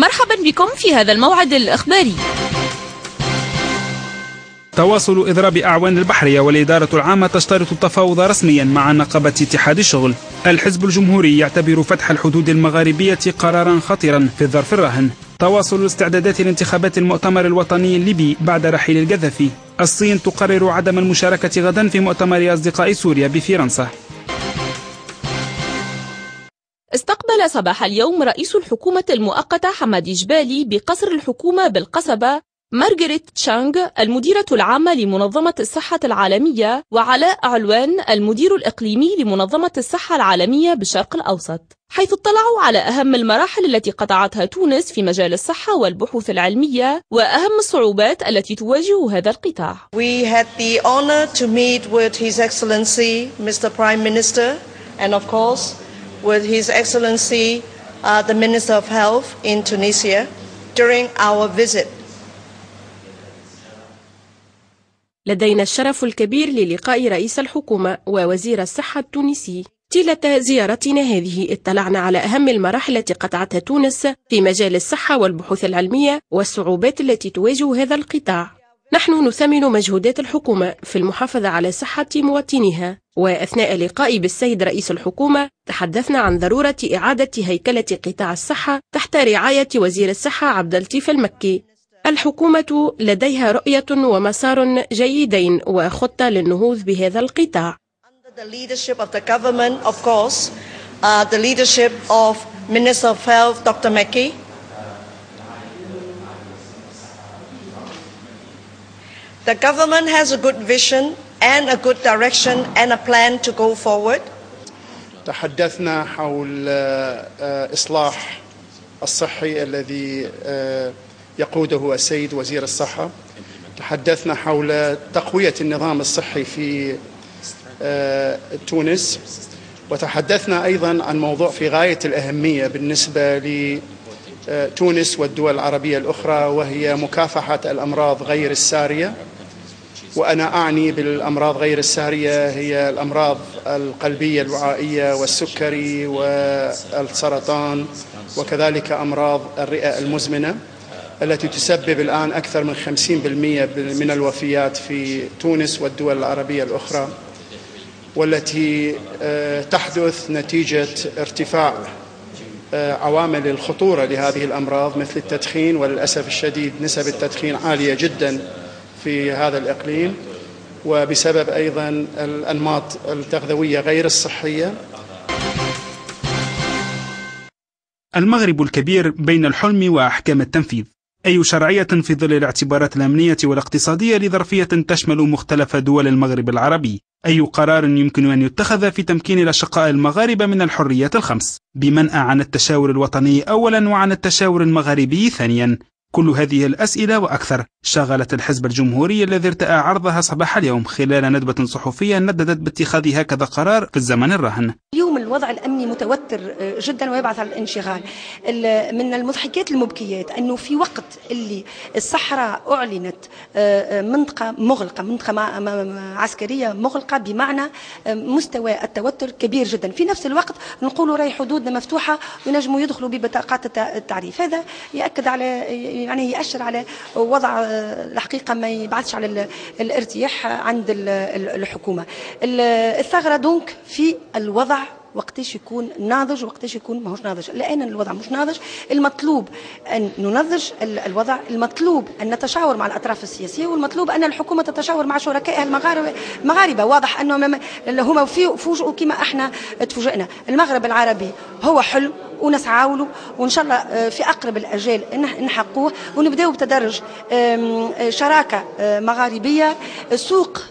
مرحبا بكم في هذا الموعد الإخباري. تواصل إضراب أعوان البحرية والإدارة العامة تشترط التفاوض رسميا مع نقابة اتحاد الشغل. الحزب الجمهوري يعتبر فتح الحدود المغاربية قرارا خطيرا في الظرف الراهن. تواصل استعدادات لانتخابات المؤتمر الوطني الليبي بعد رحيل القذافي. الصين تقرر عدم المشاركة غدا في مؤتمر أصدقاء سوريا بفرنسا. استقبل صباح اليوم رئيس الحكومة المؤقتة حمادي جبالي بقصر الحكومة بالقصبة مارغريت تشانغ المديرة العامة لمنظمة الصحة العالمية وعلاء علوان المدير الإقليمي لمنظمة الصحة العالمية بالشرق الأوسط حيث اطلعوا على أهم المراحل التي قطعتها تونس في مجال الصحة والبحوث العلمية وأهم الصعوبات التي تواجه هذا القطاع. We had the honor to meet with His Excellency Mr. Prime Minister and of course with His Excellency uh, the Minister of Health in Tunisia during our visit. لدينا الشرف الكبير للقاء رئيس الحكومة ووزير الصحة التونسي طيلة زيارتنا هذه اطلعنا على أهم المراحل التي قطعتها تونس في مجال الصحة والبحوث العلمية والصعوبات التي تواجه هذا القطاع نحن نثمن مجهودات الحكومة في المحافظة على صحة مواطنيها وأثناء لقائي بالسيد رئيس الحكومة تحدثنا عن ضرورة إعادة هيكلة قطاع الصحة تحت رعاية وزير الصحة عبد اللطيف المكي الحكومة لديها رؤية ومسار جيدين وخطة للنهوض بهذا القطاع. The leadership of the government, of course, uh, the leadership of Minister of Health, Dr. Mackey. The government has a good vision and a good direction and a plan to go forward. تحدثنا حول إصلاح الصحي الذي يقوده السيد وزير الصحة تحدثنا حول تقوية النظام الصحي في تونس وتحدثنا أيضا عن موضوع في غاية الأهمية بالنسبة لتونس والدول العربية الأخرى وهي مكافحة الأمراض غير السارية. وأنا أعني بالأمراض غير السارية هي الأمراض القلبية الوعائية والسكري والسرطان وكذلك أمراض الرئة المزمنة التي تسبب الآن أكثر من 50% من الوفيات في تونس والدول العربية الأخرى والتي تحدث نتيجة ارتفاع عوامل الخطورة لهذه الأمراض مثل التدخين وللأسف الشديد نسب التدخين عالية جدا في هذا الإقليم. وبسبب أيضا الأنماط التغذوية غير الصحية. المغرب الكبير بين الحلم وأحكام التنفيذ. أي شرعية في ظل الاعتبارات الأمنية والاقتصادية لظرفية تشمل مختلف دول المغرب العربي؟ أي قرار يمكن أن يتخذ في تمكين الأشقاء المغاربة من الحريات الخمس؟ بمنأى عن التشاور الوطني أولا وعن التشاور المغاربي ثانيا؟ كل هذه الأسئلة وأكثر. شغلت الحزب الجمهوري الذي ارتأى عرضها صباح اليوم خلال ندبة صحفية نددت باتخاذ هكذا قرار في الزمن الراهن. اليوم الوضع الأمني متوتر جدا ويبعث على الانشغال. من المضحكات المبكيات أنه في وقت اللي الصحراء أعلنت منطقة مغلقة منطقة عسكرية مغلقة بمعنى مستوى التوتر كبير جدا. في نفس الوقت نقولوا رأي حدودنا مفتوحة وينجموا يدخلوا ببطاقات التعريف. هذا يأكد على يعني يأشر على وضع الحقيقة ما يبعثش على الارتياح عند الحكومة. الثغرة دونك في الوضع وقتاش يكون ناضج وقتاش يكون ماهوش ناضج. الان الوضع مش ناضج المطلوب أن ننضج الوضع المطلوب أن نتشاور مع الأطراف السياسية والمطلوب أن الحكومة تتشاور مع شركائها المغاربة. واضح انه هما فوجئوا كما إحنا تفوجئنا. المغرب العربي هو حلم ونسعى له وإن شاء الله في أقرب الاجال نحقوه ونبداو بتدرج شراكة مغاربية سوق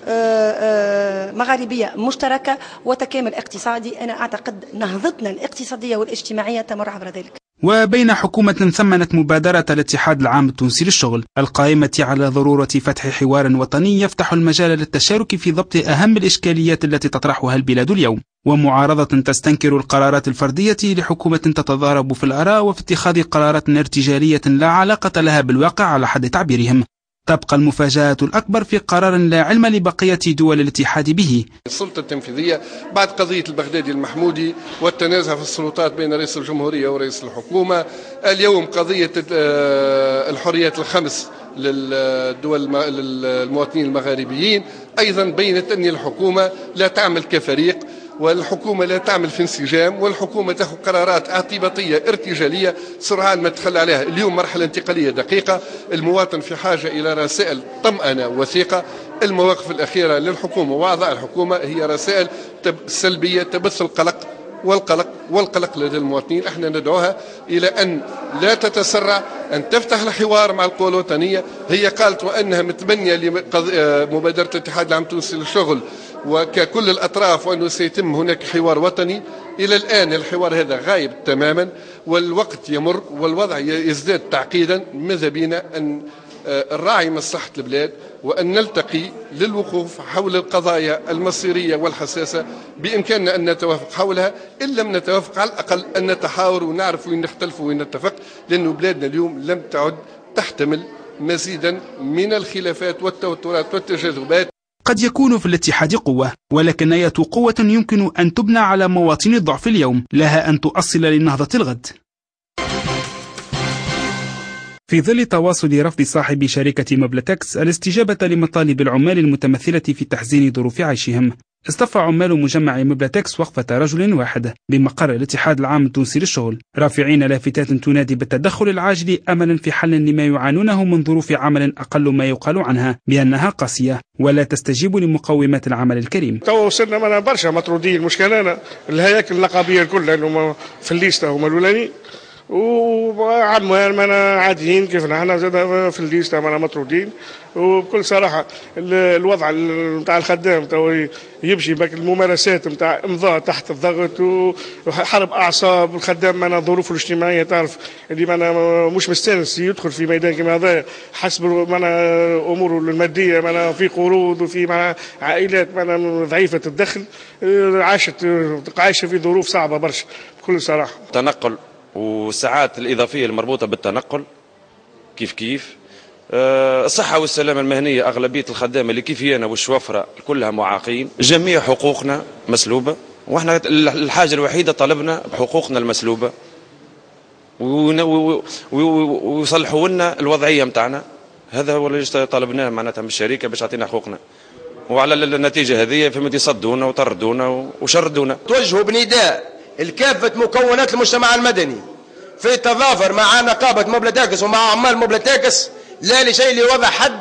مغاربية مشتركة وتكامل اقتصادي. أنا أعتقد نهضتنا الاقتصادية والاجتماعية تمر عبر ذلك. وبين حكومة ثمنت مبادرة الاتحاد العام التونسي للشغل. القائمة على ضرورة فتح حوار وطني يفتح المجال للتشارك في ضبط أهم الإشكاليات التي تطرحها البلاد اليوم. ومعارضة تستنكر القرارات الفردية لحكومة تتضارب في الآراء وفي اتخاذ قرارات ارتجالية لا علاقة لها بالواقع على حد تعبيرهم. تبقى المفاجأة الأكبر في قرار لا علم لبقية دول الاتحاد به. السلطة التنفيذية بعد قضية البغدادي المحمودي والتنازع في السلطات بين رئيس الجمهورية ورئيس الحكومة اليوم قضية آه، الحريات الخمس للدول للمواطنين المغاربيين أيضا بينت أن الحكومة لا تعمل كفريق والحكومة لا تعمل في انسجام والحكومة تأخذ قرارات اعتباطية ارتجالية سرعان ما تخلى عليها. اليوم مرحلة انتقالية دقيقة المواطن في حاجة إلى رسائل طمأنة وثيقة. المواقف الأخيرة للحكومة وأعضاء الحكومة هي رسائل سلبية تبث القلق والقلق والقلق لدى المواطنين. إحنا ندعوها إلى أن لا تتسرع أن تفتح الحوار مع القوى الوطنيه هي قالت وأنها متبنيه لمبادره الاتحاد العام التونسي للشغل وككل الأطراف وأنه سيتم هناك حوار وطني إلى الآن الحوار هذا غايب تماما والوقت يمر والوضع يزداد تعقيدا ماذا بينا أن آه، نراعي مصلحة البلاد وأن نلتقي للوقوف حول القضايا المصيرية والحساسة بإمكاننا أن نتوافق حولها إن لم نتوافق على الأقل أن نتحاور ونعرف وين نختلف وين نتفق لأن بلادنا اليوم لم تعد تحتمل مزيدا من الخلافات والتوترات والتجاذبات قد يكون في الاتحاد قوة ولكن أية قوة يمكن أن تبنى على مواطن الضعف اليوم لها أن تؤصل للنهضة الغد. في ظل تواصل رفض صاحب شركة مبلتكس الاستجابة لمطالب العمال المتمثلة في تحسين ظروف عيشهم اصطف عمال مجمع مبلاتكس وقفة رجل واحد بمقر الاتحاد العام التونسي للشغل. رافعين لافتات تنادي بالتدخل العاجل أملا في حل لما يعانونه من ظروف عمل أقل ما يقال عنها بأنها قاسية ولا تستجيب لمقومات العمل الكريم. تو وصلنا من برشا مطرودين. المشكلة الهياكل النقابية الكل لأنه في الليستة هما الأولانيين وعمال مانا عاديين كيف نحن زاد في الليسته مانا مطرودين. وبكل صراحة الوضع نتاع الخدام تو يمشي بك الممارسات نتاع إمضاء تحت الضغط وحرب أعصاب. الخدام مانا ظروفه الاجتماعية تعرف اللي مانا مش مستانس يدخل في ميدان كما هذا حسب مانا أموره المادية مانا في قروض وفي مانا عائلات مانا ضعيفة الدخل عاشت عايشة في ظروف صعبة برشا بكل صراحة. تنقل والساعات الإضافية المربوطة بالتنقل كيف كيف. آه، الصحة والسلامة المهنية أغلبية الخدامة اللي كيفي أنا والشوفرة كلها معاقين. جميع حقوقنا مسلوبة وإحنا الحاجة الوحيدة طلبنا بحقوقنا المسلوبة. ويصلحوا لنا الوضعية متاعنا. هذا هو اللي طلبناه معناتها من الشركة باش تعطينا حقوقنا. وعلى النتيجة هذه فهمت يصدونا وطردونا وشردونا. توجهوا بنداء. لكافة مكونات المجتمع المدني. في التظافر مع نقابة مبلتاكس ومع عمال مبلتاكس لا لشيء لوضع حد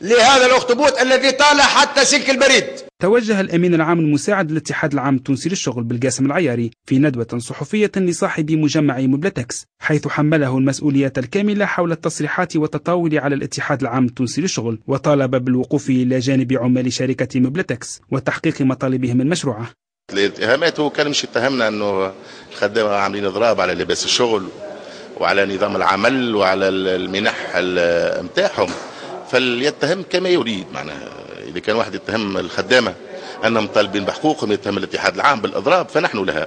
لهذا الأخطبوط الذي طال حتى سلك البريد. توجه الأمين العام المساعد للاتحاد العام التونسي للشغل بالقاسم العياري في ندوة صحفية لصاحب مجمع مبلتكس حيث حمله المسؤولية الكاملة حول التصريحات والتطاول على الاتحاد العام التونسي للشغل وطالب بالوقوف إلى جانب عمال شركة مبلتكس وتحقيق مطالبهم المشروعة. الاتهامات هو كان مش اتهمنا انه الخدامه عاملين اضراب على لباس الشغل وعلى نظام العمل وعلى المنح نتاعهم فليتهم كما يريد معناها إذا كان واحد يتهم الخدامة أنهم طالبين بحقوقهم يتهم الاتحاد العام بالإضراب فنحن لها.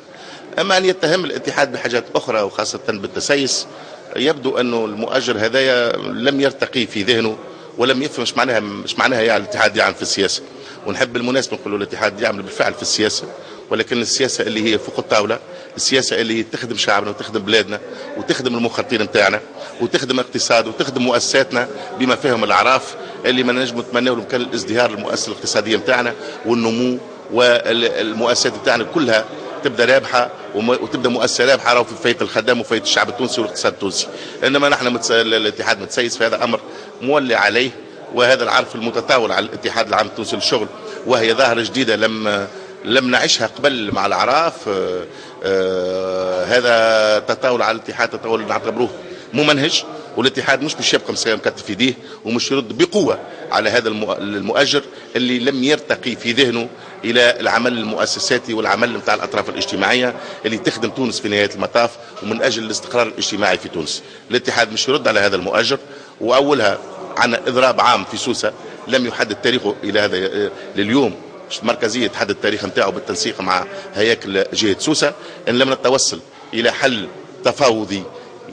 أما أن يتهم الاتحاد بحاجات أخرى وخاصة بالتسيس يبدو أنه المؤجر هذايا لم يرتقي في ذهنه ولم يفهم مش معناها مش معناها يعني الاتحاد يعمل في السياسة. ونحب بالمناسبه نقول الاتحاد يعمل بالفعل في السياسة. ولكن السياسة اللي هي فوق الطاولة السياسة اللي هي تخدم شعبنا وتخدم بلادنا وتخدم المخططين نتاعنا وتخدم الاقتصاد وتخدم مؤسساتنا بما فيهم الأعراف اللي ما نجم نتمناو لهم كان الازدهار المؤسسة الاقتصادية نتاعنا والنمو والمؤسسات نتاعنا كلها تبدأ رابحة وتبدأ مؤسسة رابحة راهو في فايده الخدام وفايده الشعب التونسي والاقتصاد التونسي. إنما نحن متس... الاتحاد متسيس في هذا أمر مولي عليه وهذا العرف المتطاول على الاتحاد العام التونسي للشغل وهي ظاهرة جديدة لم لم نعيشها قبل مع الأعراف آه، آه، هذا تطاول على الاتحاد تطاول نعتبروه ممنهج والاتحاد مش باش يبقى مكتف في يديه ومش يرد بقوة على هذا المؤجر اللي لم يرتقي في ذهنه إلى العمل المؤسساتي والعمل نتاع الأطراف الاجتماعية اللي تخدم تونس في نهاية المطاف ومن أجل الاستقرار الاجتماعي في تونس. الاتحاد مش يرد على هذا المؤجر وأولها عن إضراب عام في سوسة لم يحدد تاريخه إلى هذا آه، لليوم مركزية تحدد التاريخ نتاعو بالتنسيق مع هياكل جهة سوسة إن لم نتوصل إلى حل تفاوضي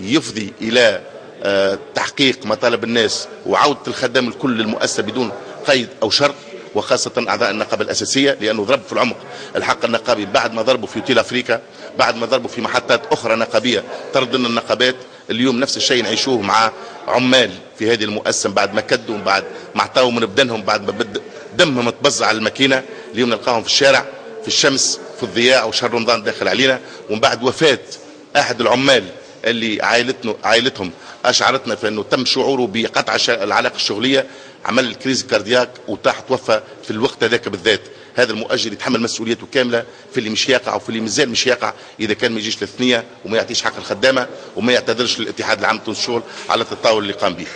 يفضي إلى آه، تحقيق مطالب الناس وعودة الخدام الكل للمؤسسة بدون قيد أو شرط وخاصة أعضاء النقابة الأساسية لأنه ضرب في العمق الحق النقابي بعد ما ضربوا في تيل أفريقيا بعد ما ضربوا في محطات أخرى نقابية ترضن النقابات اليوم نفس الشيء نعيشوه مع عمال في هذه المؤسسة بعد ما كدوا بعد ما اعطاوا من بدنهم بعد ما بد دمهم تبزع على الماكينة اليوم نلقاهم في الشارع في الشمس في الضياء وشهر رمضان داخل علينا. ومن بعد وفاة أحد العمال اللي عائلتنا عائلتهم أشعرتنا في إنه تم شعوره بقطع العلاقة الشغلية. عمل ال crise cardiaque وطاح توفى في الوقت هذاك بالذات. هذا المؤجر يتحمل مسؤوليته كاملة في اللي مش يقع وفي اللي مازال مش يقع. إذا كان ما يجيش للثنية وما يعطيش حق الخدامة وما يعتذرش للاتحاد العام للشغل على التطاول اللي قام به.